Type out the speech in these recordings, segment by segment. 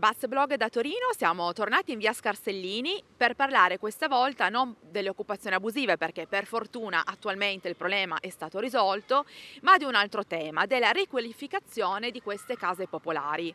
Bass Blog da Torino, siamo tornati in via Scarsellini per parlare questa volta non delle occupazioni abusive perché per fortuna attualmente il problema è stato risolto, ma di un altro tema, della riqualificazione di queste case popolari.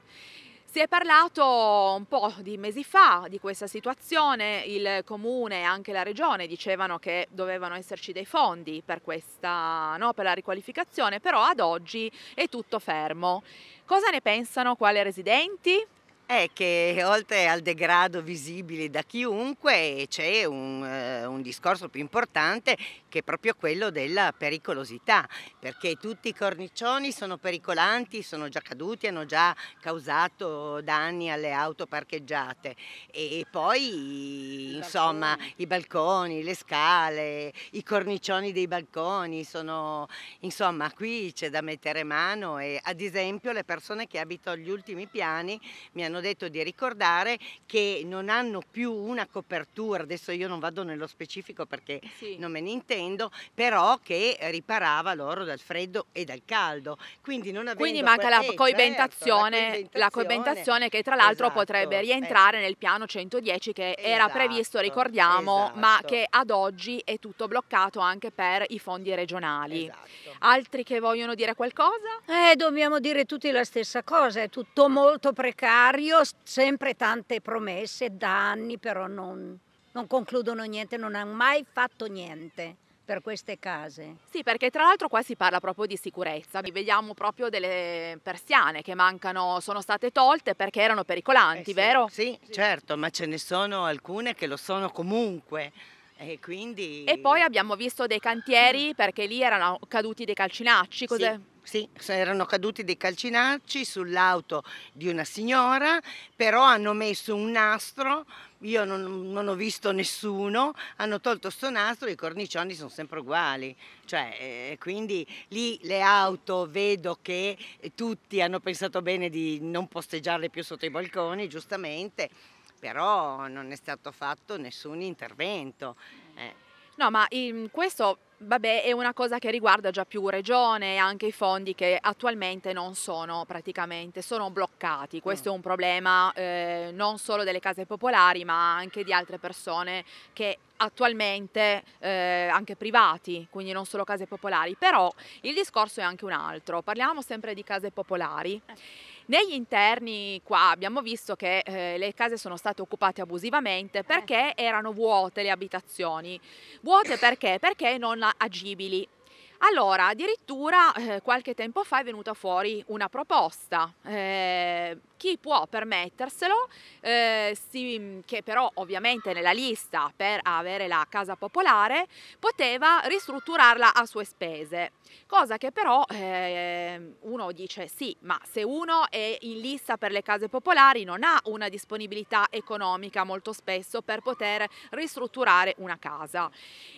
Si è parlato un po' di mesi fa di questa situazione, il comune e anche la regione dicevano che dovevano esserci dei fondi per, questa, no, per la riqualificazione, però ad oggi è tutto fermo. Cosa ne pensano quali residenti? È che oltre al degrado visibile da chiunque c'è un, eh, un, discorso più importante che è proprio quello della pericolosità, perché tutti i cornicioni sono pericolanti, sono già caduti, hanno già causato danni alle auto parcheggiate. E poi insomma balconi. i balconi, le scale, i cornicioni dei balconi, sono, insomma qui c'è da mettere mano e ad esempio le persone che abitano gli ultimi piani mi hanno detto di ricordare che non hanno più una copertura, adesso io non vado nello specifico perché sì. non me ne intendo, però che riparava loro dal freddo e dal caldo. Quindi, non Quindi manca la, eh, coibentazione, certo, la, coibentazione, che tra l'altro esatto, potrebbe rientrare eh. nel piano 110 che esatto, era previsto, ricordiamo, esatto. ma che ad oggi è tutto bloccato anche per i fondi regionali. Esatto. Altri che vogliono dire qualcosa? Eh, dobbiamo dire tutti la stessa cosa, è tutto molto precario sempre tante promesse da anni, però non, non concludono niente, non hanno mai fatto niente per queste case. Sì, perché tra l'altro qua si parla proprio di sicurezza. Vediamo proprio delle persiane che mancano, sono state tolte perché erano pericolanti, eh sì, vero? Sì, certo, ma ce ne sono alcune che lo sono comunque. E, quindi... e poi abbiamo visto dei cantieri perché lì erano caduti dei calcinacci. Cos'è? Sì. Sì, erano caduti dei calcinacci sull'auto di una signora, però hanno messo un nastro, io non, non ho visto nessuno, hanno tolto sto nastro i cornicioni sono sempre uguali. Cioè, eh, quindi lì le auto vedo che tutti hanno pensato bene di non posteggiarle più sotto i balconi, giustamente, però non è stato fatto nessun intervento. Eh. No, ma in questo vabbè, è una cosa che riguarda già più regione e anche i fondi che attualmente non sono praticamente, sono bloccati. Questo mm. è un problema eh, non solo delle case popolari, ma anche di altre persone che attualmente eh, anche privati, quindi non solo case popolari, però il discorso è anche un altro. Parliamo sempre di case popolari. Eh. Negli interni qua abbiamo visto che eh, le case sono state occupate abusivamente perché erano vuote le abitazioni. Vuote perché? Perché non agibili. Allora, addirittura eh, qualche tempo fa è venuta fuori una proposta. Eh, chi può permetterselo, eh, si, che però ovviamente nella lista per avere la casa popolare, poteva ristrutturarla a sue spese. Cosa che però eh, uno dice sì, ma se uno è in lista per le case popolari non ha una disponibilità economica molto spesso per poter ristrutturare una casa.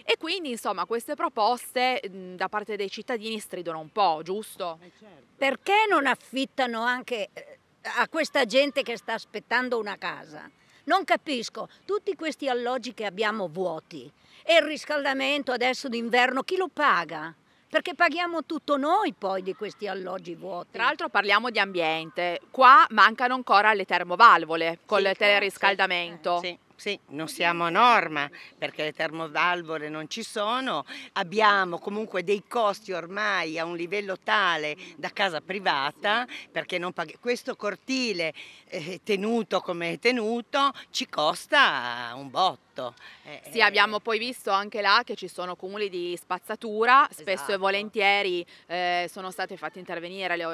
E quindi insomma queste proposte mh, da parte dei cittadini stridono un po', giusto? Eh, certo. Perché non affittano anche eh, a questa gente che sta aspettando una casa? Non capisco, tutti questi alloggi che abbiamo vuoti e il riscaldamento adesso d'inverno, chi lo paga? Perché paghiamo tutto noi poi di questi alloggi vuoti. Tra l'altro parliamo di ambiente, qua mancano ancora le termovalvole con sì, il teleriscaldamento. Sì, sì, non siamo a norma perché le termovalvole non ci sono, abbiamo comunque dei costi ormai a un livello tale da casa privata perché questo cortile eh, tenuto come è tenuto ci costa un botto. Eh, sì, abbiamo poi visto anche là che ci sono cumuli di spazzatura, spesso esatto. e volentieri eh, sono state fatte intervenire le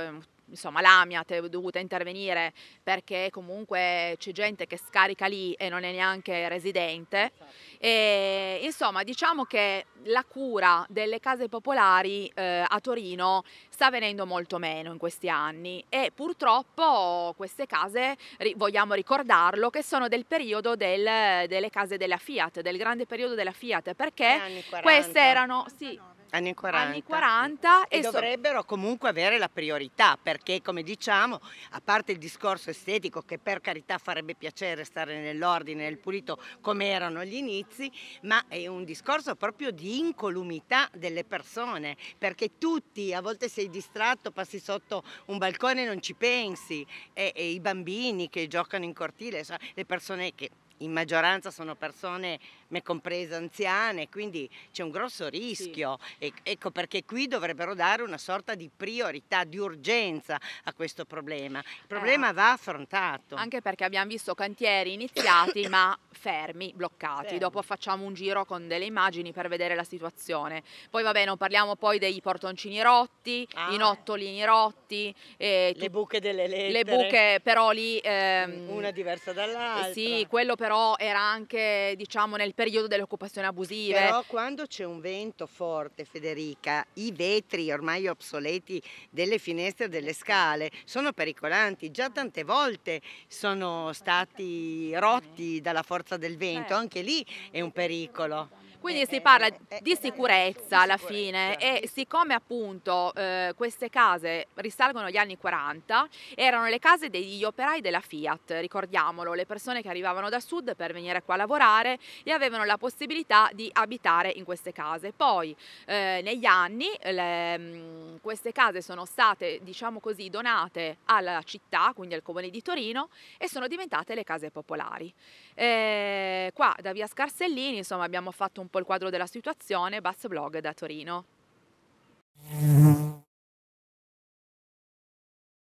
insomma l'AMIAT è dovuta intervenire perché comunque c'è gente che scarica lì e non è neanche residente. E insomma diciamo che la cura delle case popolari eh, a Torino sta venendo molto meno in questi anni e purtroppo queste case vogliamo ricordarlo che sono del periodo del, delle case della Fiat del grande periodo della Fiat perché queste erano sì, Anni 40. Anni 40 e, e so- dovrebbero comunque avere la priorità perché come diciamo a parte il discorso estetico che per carità farebbe piacere stare nell'ordine nel pulito come erano gli inizi ma è un discorso proprio di incolumità delle persone perché tutti a volte sei distratto passi sotto un balcone e non ci pensi e, e i bambini che giocano in cortile le persone che in maggioranza sono persone, me comprese anziane, quindi c'è un grosso rischio. Sì. Ecco perché qui dovrebbero dare una sorta di priorità, di urgenza a questo problema. Il problema eh, va affrontato. Anche perché abbiamo visto cantieri iniziati ma fermi, bloccati. Fermi. Dopo facciamo un giro con delle immagini per vedere la situazione. Poi vabbè, non parliamo poi dei portoncini rotti, ah. i nottolini rotti. Eh, le buche delle lettere. Le buche però lì... Ehm, una diversa dall'altra. Sì, quello però però era anche diciamo nel periodo delle occupazioni abusive. Però quando c'è un vento forte, Federica, i vetri ormai obsoleti delle finestre delle scale sono pericolanti, già tante volte sono stati rotti dalla forza del vento, certo. anche lì è un pericolo. Quindi si parla di sicurezza alla fine e siccome appunto eh, queste case risalgono agli anni 40, erano le case degli operai della Fiat, ricordiamolo, le persone che arrivavano da sud per venire qua a lavorare e avevano la possibilità di abitare in queste case. Poi eh, negli anni le, mm, queste case sono state, diciamo così, donate alla città, quindi al comune di Torino e sono diventate le case popolari. Eh, qua da via Scarsellini, insomma, abbiamo fatto un po' il quadro della situazione, Bass Blog da Torino.